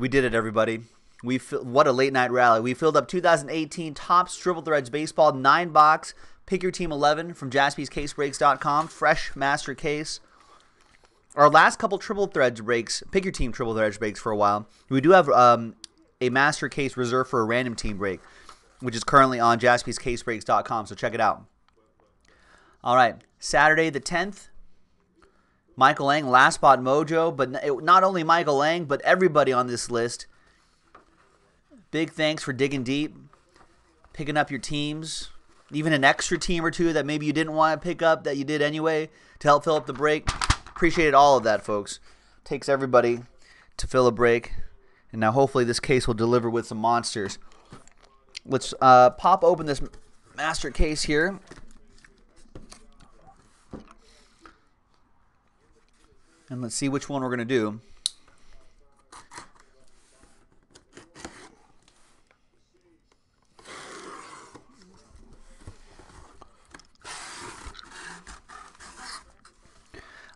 We did it, everybody. We what a late night rally. We filled up 2018 Topps Triple Threads Baseball nine box. Pick your team 11 from JaspysCaseBreaks.com. Fresh master case. Our last couple triple threads breaks, pick your team triple threads breaks for a while. We do have um, a master case reserved for a random team break, which is currently on JaspysCaseBreaks.com. So check it out. All right, Saturday the 10th, Michael Lang, last spot mojo, but not only Michael Lang, but everybody on this list. Big thanks for digging deep, picking up your teams, even an extra team or two that maybe you didn't want to pick up that you did anyway to help fill up the break. Appreciated all of that, folks. Takes everybody to fill a break. And now hopefully this case will deliver with some monsters. Let's uh, pop open this master case here. And let's see which one we're going to do.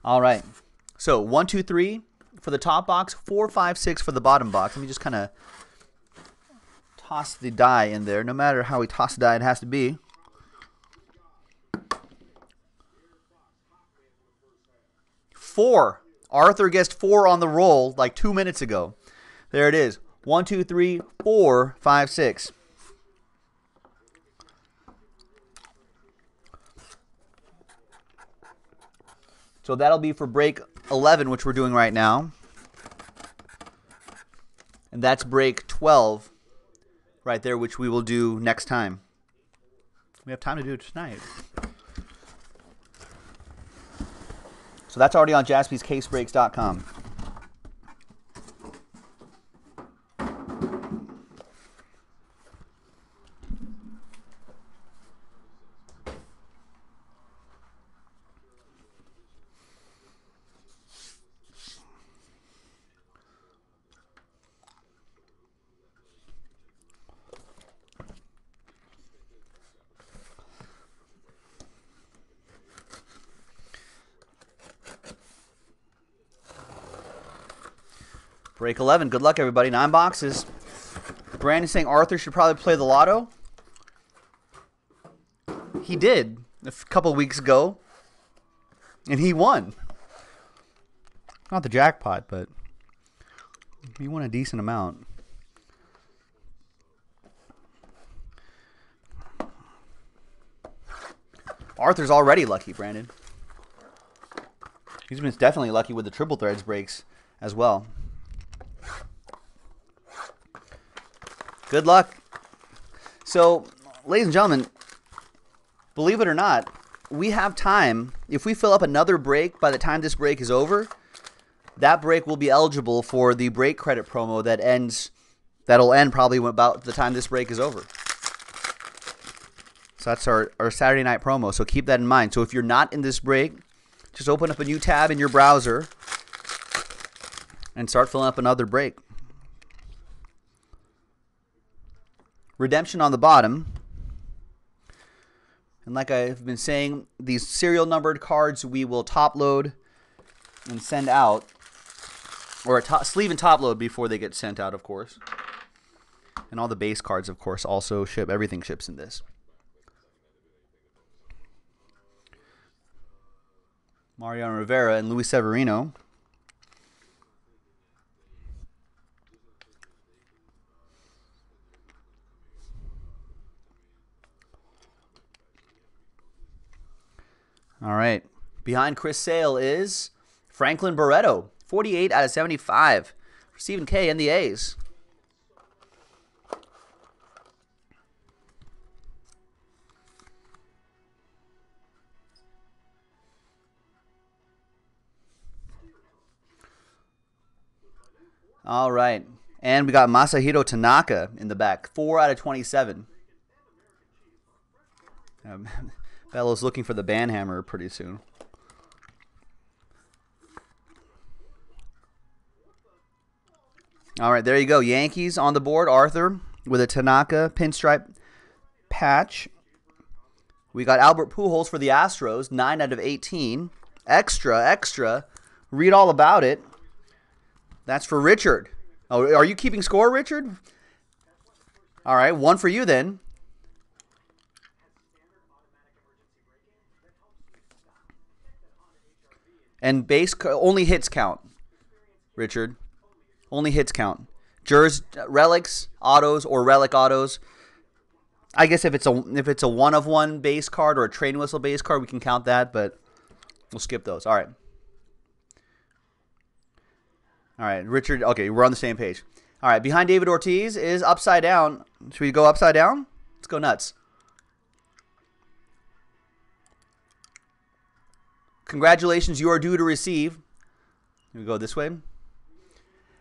All right. So one, two, three for the top box, four, five, six for the bottom box. Let me just kind of toss the die in there. No matter how we toss the die, it has to be. Four. Arthur guessed four on the roll like two minutes ago. There it is. One, two, three, four, five, six. So that'll be for break 11, which we're doing right now. And that's break 12 right there, which we will do next time. We have time to do it tonight. So that's already on jaspyscasebreaks.com. Break 11. Good luck, everybody. Nine boxes. Brandon saying Arthur should probably play the lotto. He did a couple weeks ago, and he won. Not the jackpot, but he won a decent amount. Arthur's already lucky, Brandon. He's been definitely lucky with the triple threads breaks as well. Good luck. So, ladies and gentlemen, believe it or not, we have time. If we fill up another break by the time this break is over, that break will be eligible for the break credit promo that ends that'll end probably about the time this break is over. So that's our, our Saturday night promo. So keep that in mind. So if you're not in this break, just open up a new tab in your browser and start filling up another break. Redemption on the bottom. And like I've been saying, these serial numbered cards we will top load and send out, or top, sleeve and top load before they get sent out, of course. And all the base cards, of course, also ship. Everything ships in this. Mariano Rivera and Luis Severino. All right. Behind Chris Sale is Franklin Barreto, 48 out of 75 for Stephen K and the A's. All right. And we got Masahiro Tanaka in the back, 4 out of 27. Um, Bellows looking for the banhammer pretty soon. All right, there you go. Yankees on the board. Arthur with a Tanaka pinstripe patch. We got Albert Pujols for the Astros, 9 out of 18. Extra, extra. Read all about it. That's for Richard. Oh, are you keeping score, Richard? All right, one for you then. And base only hits count, Richard. Only hits count. Jers, relics, autos, or relic autos. I guess if it's a if it's a one of one base card or a train whistle base card, we can count that, but we'll skip those. All right. All right, Richard. Okay, we're on the same page. All right, behind David Ortiz is upside down. Should we go upside down? Let's go nuts. Congratulations, you are due to receive. We go this way.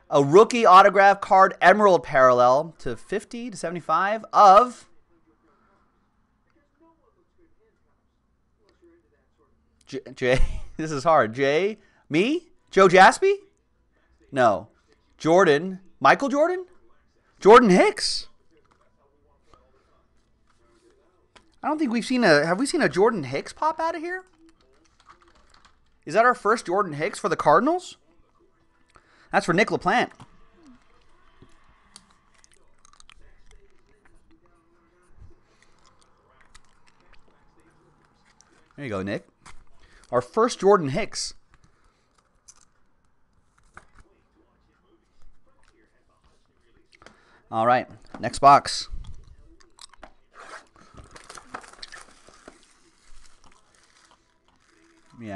A rookie autograph card emerald parallel to 50 to 75 of J, Jay. This is hard. Jay, me, Joe Jaspy. No, Jordan, Michael Jordan, Jordan Hicks. I don't think we've seen a. Have we seen a Jordan Hicks pop out of here? Is that our first Jordan Hicks for the Cardinals? That's for Nick LaPlante. There you go, Nick. Our first Jordan Hicks. All right, next box.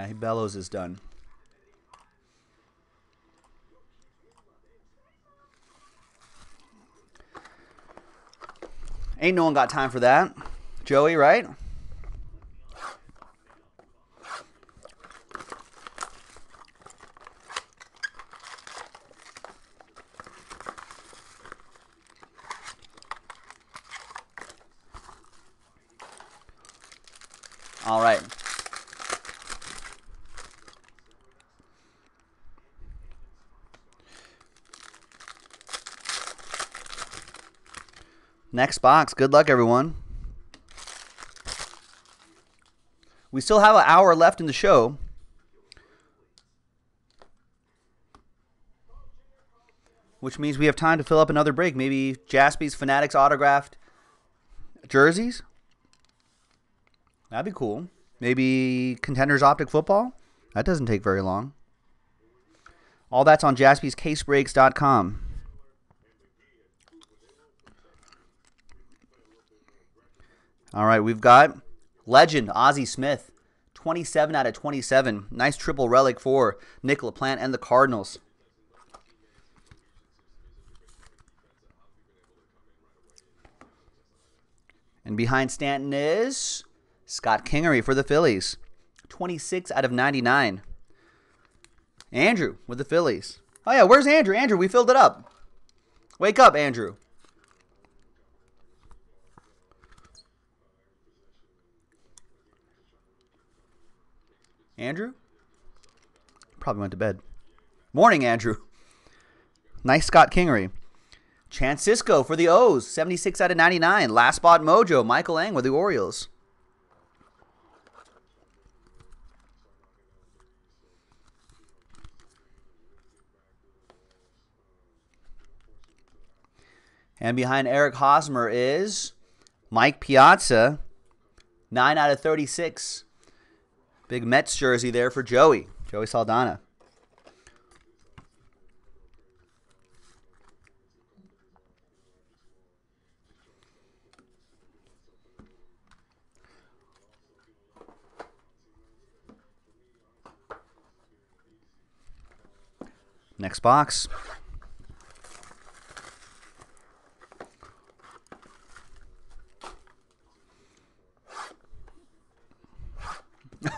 Yeah, Bellows is done. Ain't no one got time for that. Joey, right? All right. Next box. Good luck, everyone. We still have an hour left in the show. Which means we have time to fill up another break. Maybe Jaspy's Fanatics autographed jerseys. That'd be cool. Maybe Contenders Optic Football. That doesn't take very long. All that's on jaspyscasebreaks.com. All right, we've got legend Ozzie Smith, 27 out of 27. Nice triple relic for Nick LaPlante and the Cardinals. And behind Stanton is Scott Kingery for the Phillies, 26 out of 99. Andrew with the Phillies. Oh, yeah, where's Andrew? Andrew, we filled it up. Wake up, Andrew. Andrew? Probably went to bed. Morning, Andrew. Nice Scott Kingery. Chance Sisco for the O's, 76 out of 99. Last spot mojo, Michael Ang with the Orioles. And behind Eric Hosmer is Mike Piazza, 9 out of 36. Big Mets jersey there for Joey, Joey Saldana. Next box.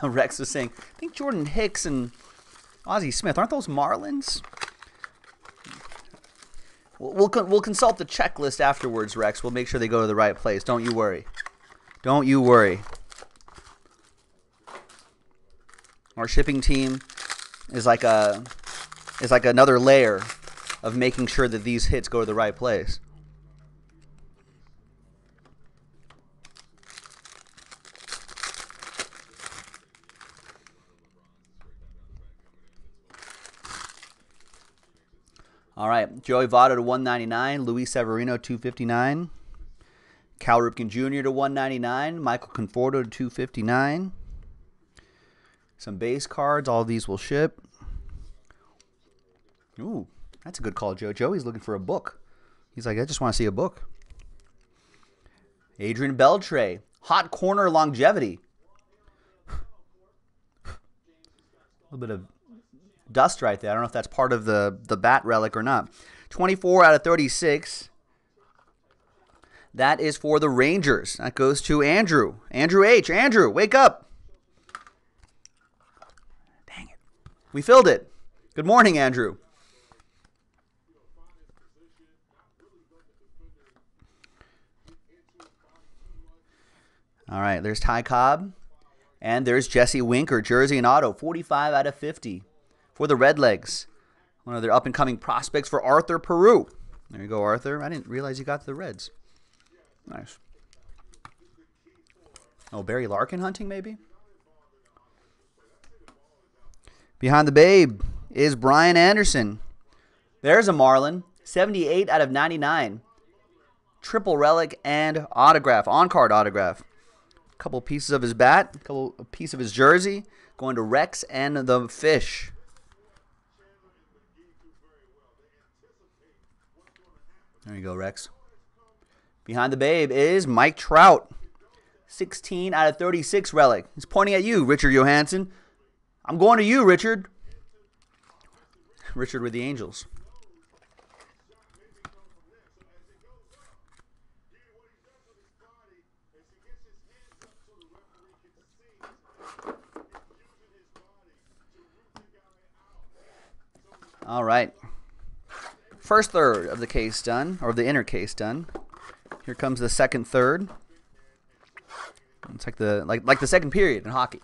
Rex was saying, I think Jordan Hicks and Ozzie Smith aren't those Marlins? We'll, we'll, we'll consult the checklist afterwards, Rex. We'll make sure they go to the right place. Don't you worry. Don't you worry. Our shipping team is like a is like another layer of making sure that these hits go to the right place. All right, Joey Votto to 199, Luis Severino 259, Cal Ripken Jr. to 199, Michael Conforto to 259. Some base cards, all these will ship. Ooh, that's a good call, Joe. Joey's looking for a book. He's like, I just want to see a book. Adrian Beltre, hot corner longevity. a little bit of dust right there. I don't know if that's part of the, the bat relic or not. 24 out of 36. That is for the Rangers. That goes to Andrew. Andrew H. Andrew, wake up. Dang it. We filled it. Good morning, Andrew. All right, there's Ty Cobb. And there's Jesse Winker, jersey and auto, 45 out of 50 for the Redlegs. One of their up and coming prospects for Arthur Peru. There you go, Arthur. I didn't realize you got the Reds. Nice. Oh, Barry Larkin hunting, maybe? Behind the babe is Brian Anderson. There's a Marlin. 78 out of 99. Triple relic and autograph, on card autograph A couple pieces of his bat, a couple a piece of his jersey, going to Rex and the fish. There you go, Rex. Behind the babe is Mike Trout. 16 out of 36 relic. He's pointing at you, Richard Johansson. I'm going to you, Richard. Richard with the Angels. All right. First third of the case done, or the inner case done. Here comes the second third. It's like the like like the second period in hockey.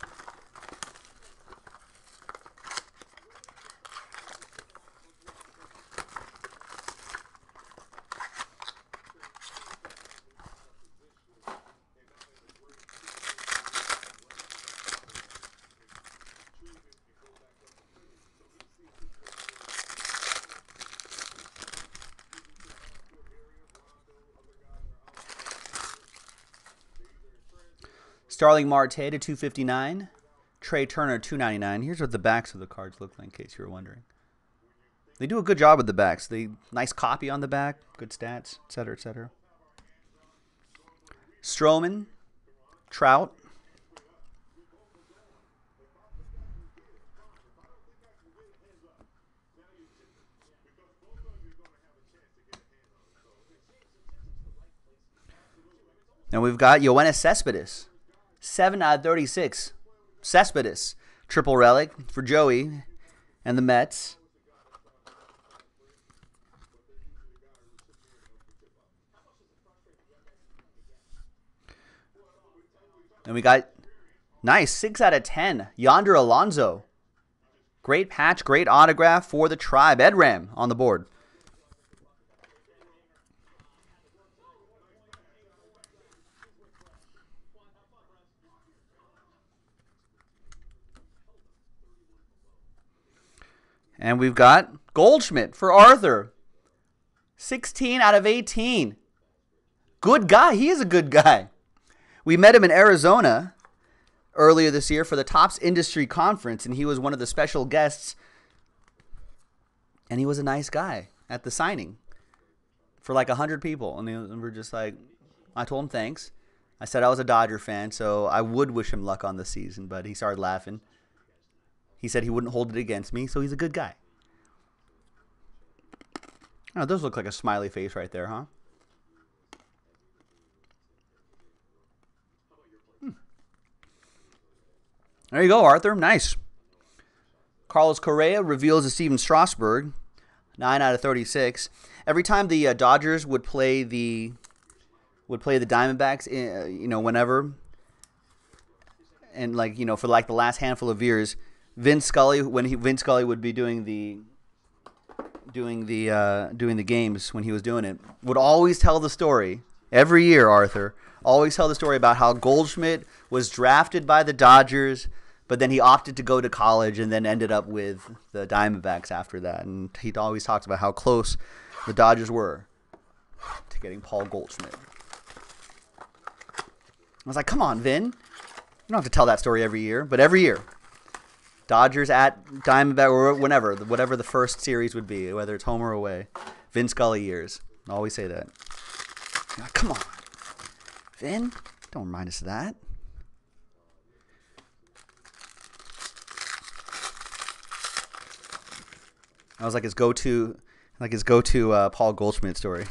Starling Marte to 259. Trea Turner 299. Here's what the backs of the cards look like in case you were wondering. They do a good job with the backs. They nice copy on the back, good stats, etc., etc. Stroman, Trout. And we've got Yoenis Cespedes. 7 out of 36. Cespedes, triple relic for Joey and the Mets. And we got nice 6 out of 10. Yonder Alonso. Great patch, great autograph for the tribe. Edram on the board. And we've got Goldschmidt for Arthur. 16 out of 18. Good guy. He is a good guy. We met him in Arizona earlier this year for the Topps Industry Conference, and he was one of the special guests. And he was a nice guy at the signing for like 100 people. And, we were just like, I told him thanks. I said I was a Dodger fan, so I would wish him luck on the season, but he started laughing. He said he wouldn't hold it against me, so he's a good guy. Oh, those look like a smiley face right there, huh? Hmm. There you go, Arthur. Nice. Carlos Correa reveals a Stephen Strasburg, 9 out of 36. Every time the uh, Dodgers would play the would play the Diamondbacks, uh, you know, whenever and like, you know, for like the last handful of years, Vin Scully when he Vin Scully would be doing the doing the uh, doing the games when he was doing it would always tell the story every year. Arthur always tell the story about how Goldschmidt was drafted by the Dodgers but then he opted to go to college and then ended up with the Diamondbacks after that. And he always talks about how close the Dodgers were to getting Paul Goldschmidt. I was like, come on, Vin. You don't have to tell that story every year, but every year. Dodgers at Diamondback or whenever, whatever the first series would be, whether it's home or away. Vin Scully years. I always say that. Come on. Vin, don't remind us of that. I was like his go-to, like his go-to uh, Paul Goldschmidt story.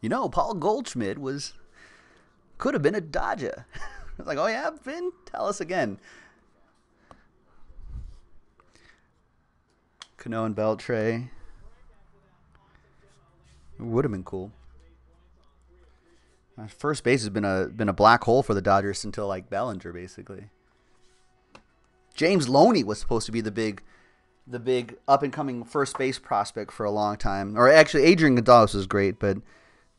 You know, Paul Goldschmidt was could have been a Dodger. I was like, oh yeah, Vin, tell us again. Cano and Beltre. Would have been cool. First base has been a been a black hole for the Dodgers until like Bellinger, basically. James Loney was supposed to be the big, the big up and coming first base prospect for a long time. Or actually, Adrian Gonzalez was great, but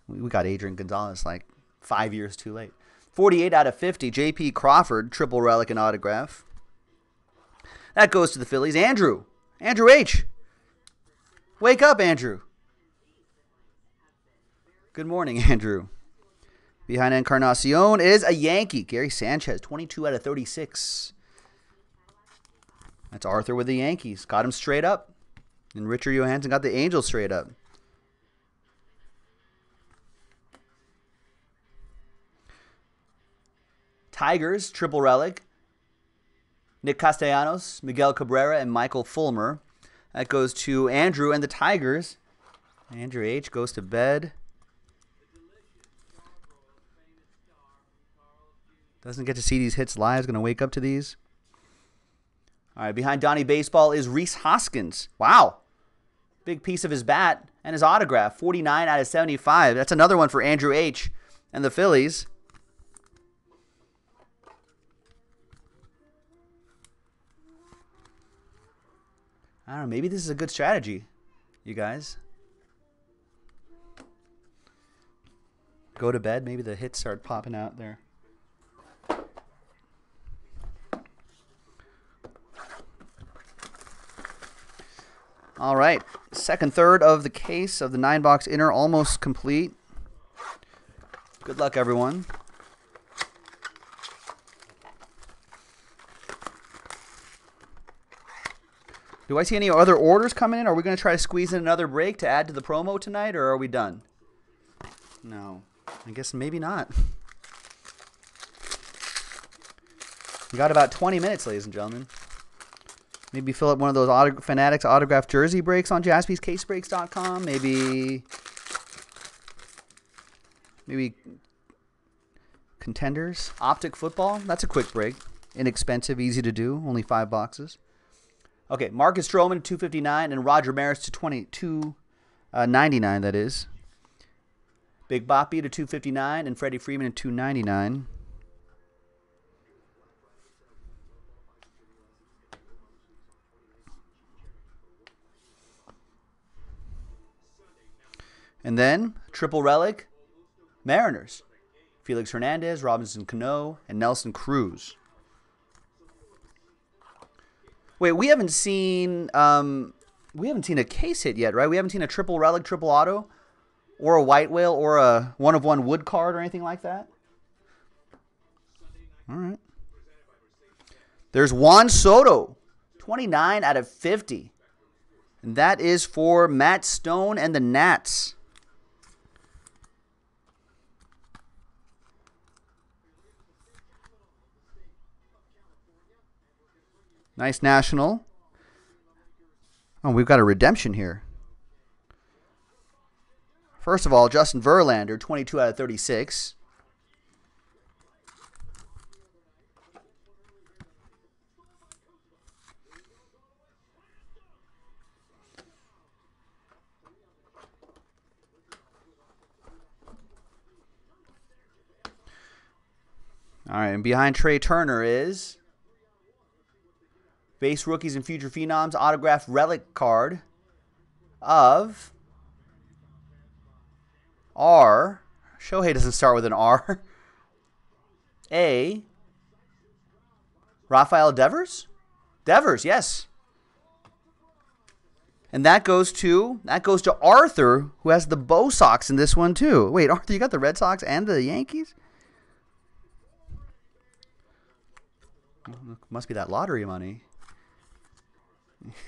we got Adrian Gonzalez like five years too late. 48 out of 50. J.P. Crawford, triple relic and autograph. That goes to the Phillies. Andrew. Andrew H. Wake up, Andrew. Good morning, Andrew. Behind Encarnacion is a Yankee. Gary Sanchez, 22 out of 36. That's Arthur with the Yankees. Got him straight up. And Richard Johansson got the Angels straight up. Tigers, triple relic. Nick Castellanos, Miguel Cabrera, and Michael Fulmer. That goes to Andrew and the Tigers. Andrew H. goes to bed. Doesn't get to see these hits live. Is going to wake up to these. All right, behind Donnie Baseball is Rhys Hoskins. Wow. Big piece of his bat and his autograph. 49 out of 75. That's another one for Andrew H. and the Phillies. I don't know. Maybe this is a good strategy, you guys. Go to bed. Maybe the hits start popping out there. All right. Second third of the case of the nine box inner almost complete. Good luck, everyone. Do I see any other orders coming in? Are we going to try to squeeze in another break to add to the promo tonight, or are we done? No. I guess maybe not. We got about 20 minutes, ladies and gentlemen. Maybe fill up one of those Fanatics autograph jersey breaks on jaspyscasebreaks.com. Maybe. Maybe. Contenders. Optic football. That's a quick break. Inexpensive, easy to do. Only five boxes. Okay, Marcus Stroman 259 and Roger Maris to 22 uh, 99 that is. Big Papi to 259 and Freddie Freeman to 299. And then triple relic Mariners. Felix Hernandez, Robinson Cano, and Nelson Cruz. Wait, we haven't seen um, we haven't seen a case hit yet, right? We haven't seen a triple relic, triple auto, or a white whale, or a one of one wood card, or anything like that. All right. There's Juan Soto, 29 out of 50. And that is for Matt Stone and the Nats. Nice national. Oh, we've got a redemption here. First of all, Justin Verlander, 22 out of 36. All right, and behind Trea Turner is base rookies and future phenoms autographed relic card of R. Shohei doesn't start with an R. a Rafael Devers? Devers, yes. And that goes to that goes to Arthur, who has the Bo Sox in this one too. Wait, Arthur, you got the Red Sox and the Yankees? Must be that lottery money.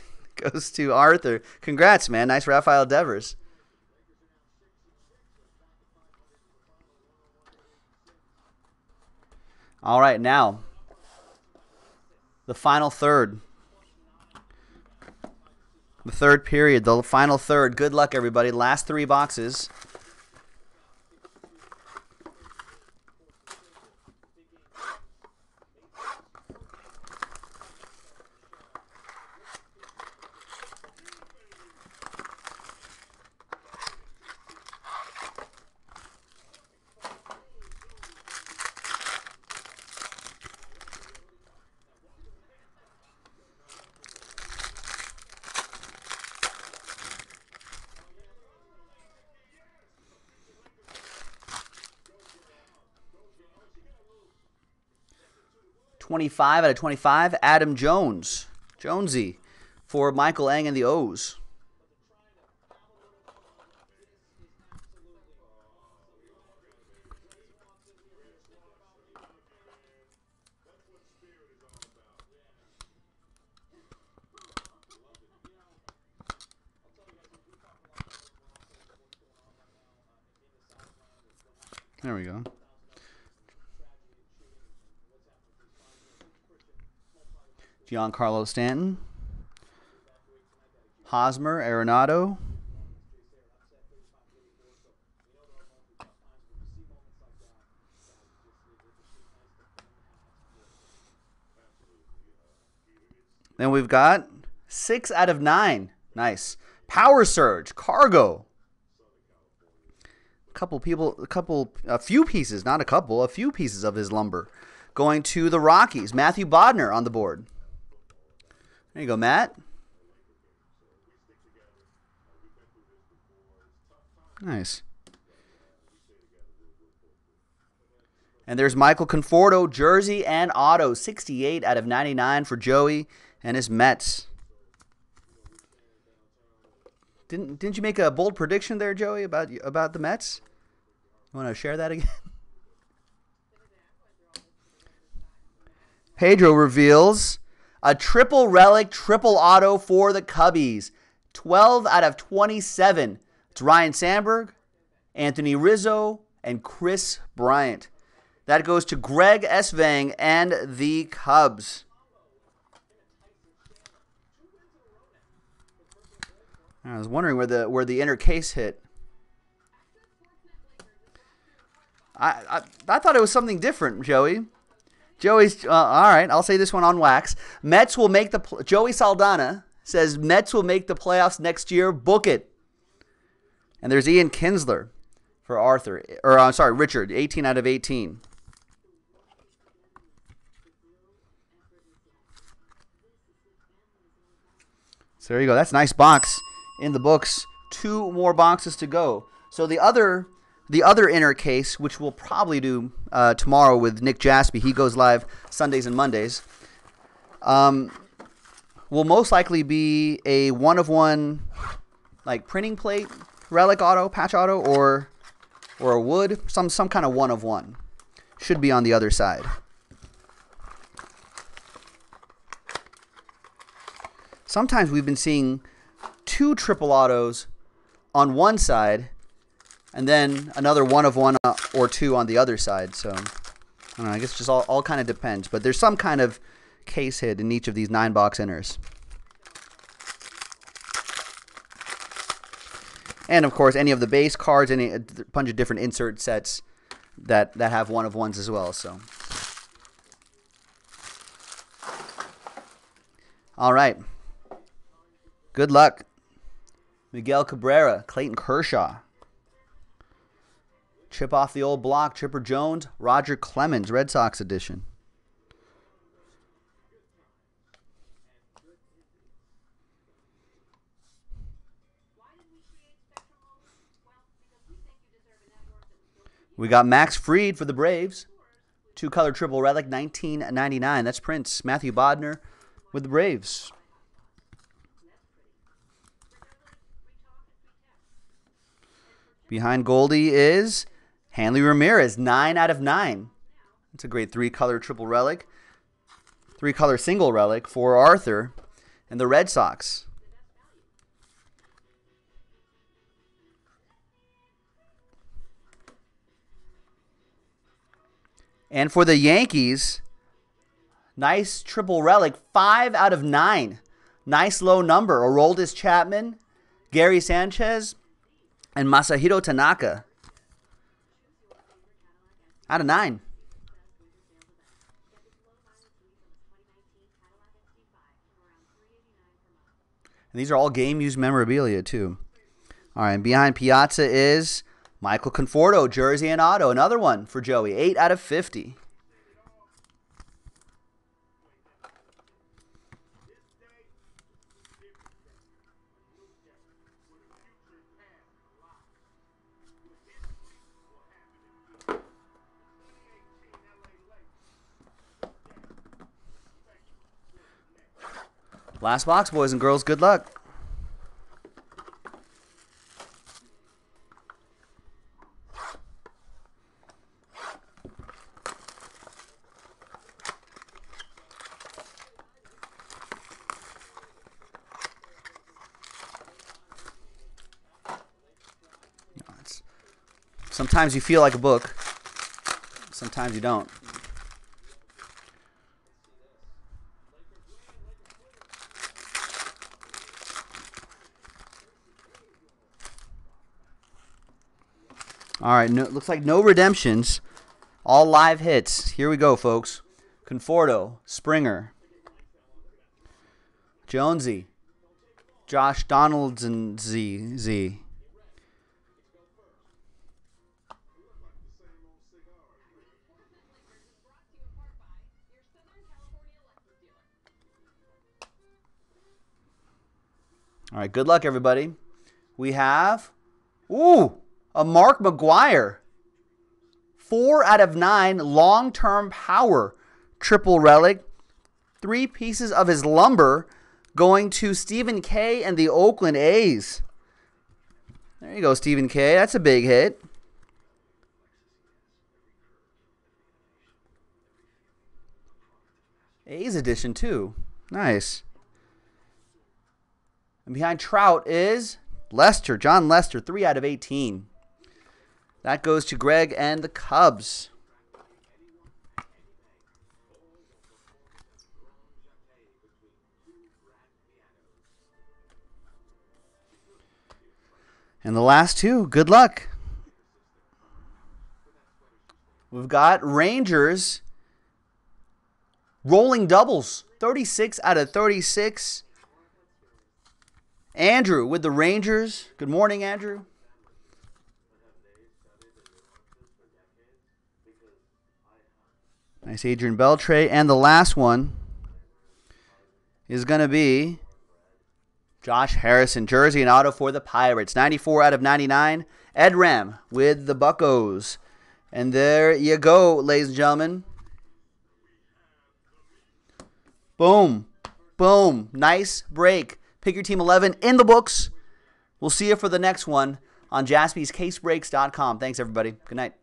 goes to Arthur. Congrats, man. Nice Rafael Devers. All right, now the final third. The third period, the final third. Good luck, everybody. Last three boxes. 25 out of 25. Adam Jones, Jonesy, for Michael Eng and the O's. There we go. Giancarlo Stanton. Hosmer, Arenado. Then we've got six out of nine. Nice. Power Surge, Cargo. A couple people, a couple, a few pieces, not a couple, a few pieces of his lumber going to the Rockies. Matthew Bodner on the board. There you go, Matt. Nice. And there's Michael Conforto, jersey and auto, 68 out of 99 for Joey and his Mets. Didn't didn't you make a bold prediction there, Joey, about about the Mets? You want to share that again? Pedro reveals a triple relic, triple auto for the Cubbies. 12 out of 27. It's Ryne Sandberg, Anthony Rizzo, and Kris Bryant. That goes to Greg S. Vang and the Cubs. I was wondering where the where the inner case hit. I, I I thought it was something different, Joey. Joey's uh, all right. I'll say this one on wax. Mets will make the Joey Saldana says Mets will make the playoffs next year. Book it. And there's Ian Kinsler for Arthur, or I'm sorry, Richard. 18 out of 18. So there you go. That's a nice box in the books. Two more boxes to go. So the other the other inner case, which we'll probably do uh, tomorrow with Nick Jaspy, he goes live Sundays and Mondays, um, will most likely be a one of one, like printing plate, relic auto, patch auto, or or a wood, some some kind of one of one. Should be on the other side. Sometimes we've been seeing two triple autos on one side and then another one of one uh, or two on the other side. So I don't know. I guess it just all, all kind of depends. But there's some kind of case hit in each of these nine box inners. And of course, any of the base cards, any a bunch of different insert sets that that have one of ones as well. So. All right. Good luck. Miguel Cabrera, Clayton Kershaw, Chip off the old block, Chipper Jones, Roger Clemens, Red Sox edition. We got Max Fried for the Braves. Two color triple relic, 1999. That's Prince. Matthew Bodner with the Braves. Behind Goldie is Hanley Ramirez, 9 out of 9. It's a great three color triple relic. Three color single relic for Arthur and the Red Sox. And for the Yankees, nice triple relic, five out of nine. Nice low number. Aroldis Chapman, Gary Sanchez, and Masahiro Tanaka. Out of nine. And these are all game used memorabilia, too. All right, and behind Piazza is Michael Conforto, jersey and auto. Another one for Joey. 8 out of 50. Last box, boys and girls. Good luck. Sometimes you feel like a book. Sometimes you don't. All right, no, looks like no redemptions. All live hits. Here we go, folks. Conforto, Springer, Jonesy, Josh Donaldson, Z, Z. All right, good luck, everybody. We have, ooh, a Mark McGwire, Four out of nine long term power triple relic. Three pieces of his lumber going to Stephen K and the Oakland A's. There you go, Stephen K. That's a big hit. A's edition, too. Nice. And behind Trout is Lester, Jon Lester, 3 out of 18. That goes to Greg and the Cubs. And the last two, good luck. We've got Rangers rolling doubles, 36 out of 36. Andrew with the Rangers. Good morning, Andrew. Nice Adrian Beltre. And the last one is going to be Josh Harrison, jersey and auto for the Pirates. 94 out of 99. Ed Ram with the Buckos. And there you go, ladies and gentlemen. Boom. Boom. Nice break. Pick your team 11 in the books. We'll see you for the next one on jaspyscasebreaks.com. Thanks, everybody. Good night.